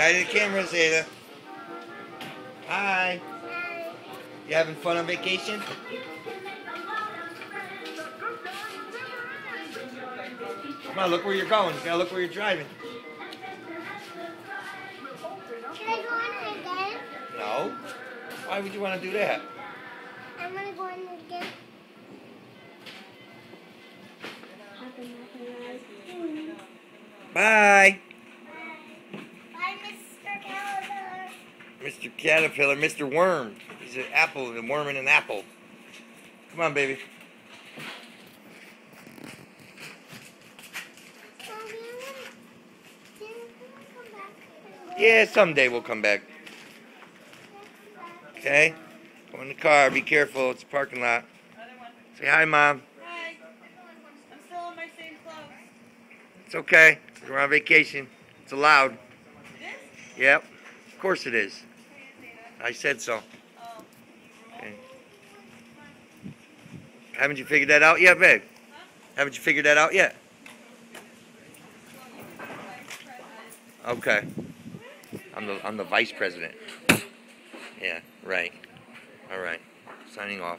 Hi to the camera, Zeta. Hi. You having fun on vacation? Come on, look where you're going. You gotta look where you're driving. Can I go on again? No. Why would you want to do that? I'm gonna go on again. Bye, Mr. Caterpillar. Mr. Caterpillar, Mr. Worm. He's an apple, and a worm in an apple. Come on, baby. Mommy, I'm gonna, Dad, I'm gonna come back. Yeah, someday we'll come back. Okay? Go in the car. Be careful. It's a parking lot. Say hi, Mom. Hi. I'm still in my same clothes. It's okay. We're on vacation. It's allowed. It is? Yep. Of course it is. I said so. Okay. Haven't you figured that out yet, babe? Haven't you figured that out yet? Okay. I'm the I'm the vice president. Yeah, right. All right. Signing off.